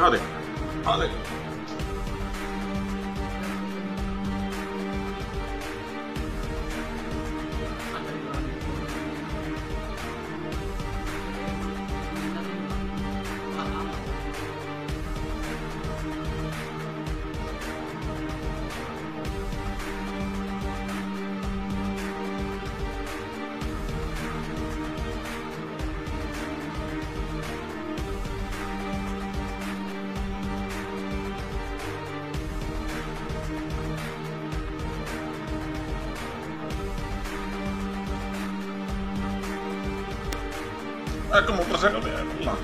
ਆ ਦੇ ਇੱਕ ਮੋਟਰਸਾਈਕਲ ਤੇ ਆਇਆ ਪਹਿਲਾਂ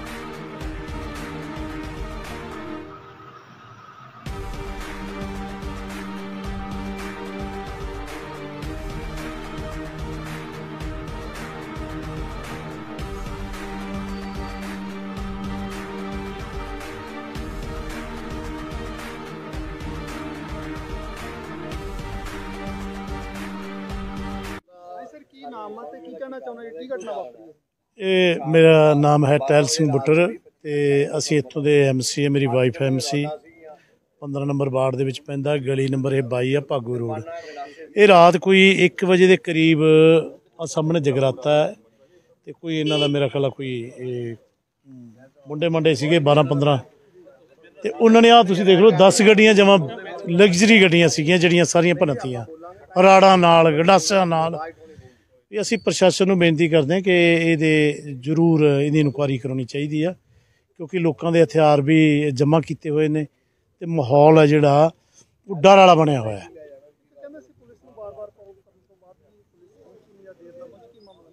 ਸਰ ਕੀ ਨਾਮ ਆ ਤੇ ਕੀ ਕਹਿਣਾ ਚਾਹੁੰਦੇ ਜੀ ਕੀ ਘਟਨਾ ਵਾਪਰੀ ਹੈ? ਇਹ ਮੇਰਾ ਨਾਮ ਹੈ ਟੈਲ ਸਿੰਘ ਬੁੱਟਰ ਤੇ ਅਸੀਂ ਇੱਥੋਂ ਦੇ ਐਮਸੀ ਹੈ ਮੇਰੀ ਵਾਈਫ ਐਮਸੀ 15 ਨੰਬਰ ਵਾਰਡ ਦੇ ਵਿੱਚ ਪੈਂਦਾ, ਗਲੀ ਨੰਬਰ ਇਹ 22 ਆ, ਭਾਗੋ ਰੋਡ। ਇਹ ਰਾਤ ਕੋਈ 1 ਵਜੇ ਦੇ ਕਰੀਬ ਆ ਸਾਹਮਣੇ ਜਗਰਾਤਾ ਹੈ ਤੇ ਕੋਈ ਇਹਨਾਂ ਦਾ ਮੇਰਾ ਖਿਆਲ ਕੋਈ ਇਹ ਮੁੰਡੇ ਮੰਡੇ ਸੀਗੇ 12 15 ਤੇ ਉਹਨਾਂ ਨੇ ਆ ਤੁਸੀਂ ਦੇਖ ਲਓ 10 ਗੱਡੀਆਂ ਜਮਾ ਲਗਜ਼ਰੀ ਗੱਡੀਆਂ ਸੀਗੀਆਂ ਜਿਹੜੀਆਂ ਸਾਰੀਆਂ ਭਨਤੀਆਂ। ਰਾੜਾਂ ਨਾਲ ਗੰਡਾਸਿਆਂ ਨਾਲ ਵੀ ਅਸੀਂ ਪ੍ਰਸ਼ਾਸਨ ਨੂੰ ਬੇਨਤੀ ਕਰਦੇ ਹਾਂ ਕਿ ਇਹਦੇ ਜ਼ਰੂਰ ਇਹਦੀ ਇਨਕੁਆਇਰੀ ਕਰਾਉਣੀ ਚਾਹੀਦੀ ਆ, ਕਿਉਂਕਿ ਲੋਕਾਂ ਦੇ ਹਥਿਆਰ ਵੀ ਜਮ੍ਹਾਂ ਕੀਤੇ ਹੋਏ ਨੇ ਤੇ ਮਾਹੌਲ ਹੈ ਜਿਹੜਾ, ਉਹ ਡਰ ਵਾਲਾ ਬਣਿਆ ਹੋਇਆ ਹੈ।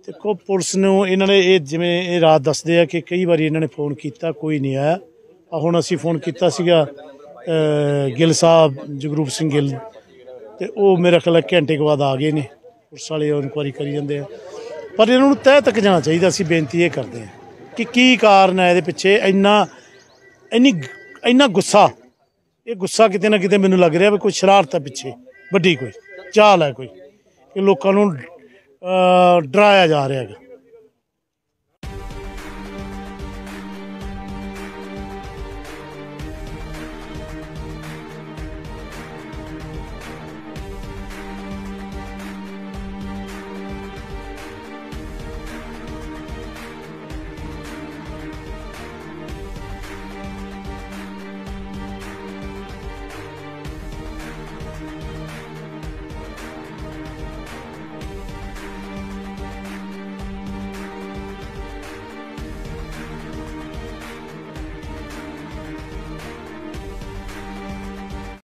ਦੇਖੋ, ਪੁਲਿਸ ਨੂੰ ਇਹਨਾਂ ਨੇ ਇਹ ਜਿਵੇਂ ਇਹ ਰਾਤ ਦੱਸਦੇ ਆ ਕਿ ਕਈ ਵਾਰੀ ਇਹਨਾਂ ਨੇ ਫੋਨ ਕੀਤਾ, ਕੋਈ ਨਹੀਂ ਆਇਆ। ਆ ਹੁਣ ਅਸੀਂ ਫੋਨ ਕੀਤਾ ਸੀਗਾ ਗਿੱਲ ਸਾਹਿਬ, ਜਗਰੂਪ ਸਿੰਘ ਗਿੱਲ, ਤੇ ਉਹ ਮੇਰੇ ਖਿਆਲ ਘੰਟੇ ਕੁ ਬਾਅਦ ਆ ਗਏ ਨੇ। ਪੁਲਿਸ ਵਾਲੇ ਇਨਕੁਆਇਰੀ ਕਰੀ ਜਾਂਦੇ ਆ। ਪਰ ਇਹਨਾਂ ਨੂੰ ਤਹਿ ਤੱਕ ਜਾਣਾ ਚਾਹੀਦਾ, ਅਸੀਂ ਬੇਨਤੀ ਇਹ ਕਰਦੇ ਹਾਂ ਕਿ ਕੀ ਕਾਰਨ ਹੈ ਇਹਦੇ ਪਿੱਛੇ? ਇੰਨਾ, ਇੰਨੀ ਇੰਨਾ ਗੁੱਸਾ, ਇਹ ਗੁੱਸਾ ਕਿਤੇ ਨਾ ਕਿਤੇ ਮੈਨੂੰ ਲੱਗ ਰਿਹਾ ਵੀ ਕੋਈ ਸ਼ਰਾਰਤ ਹੈ ਪਿੱਛੇ, ਵੱਡੀ ਕੋਈ, ਚਾਲ ਹੈ ਕੋਈ, ਕਿ ਲੋਕਾਂ ਨੂੰ ਡਰਾਇਆ ਜਾ ਰਿਹਾ ਹੈਗਾ।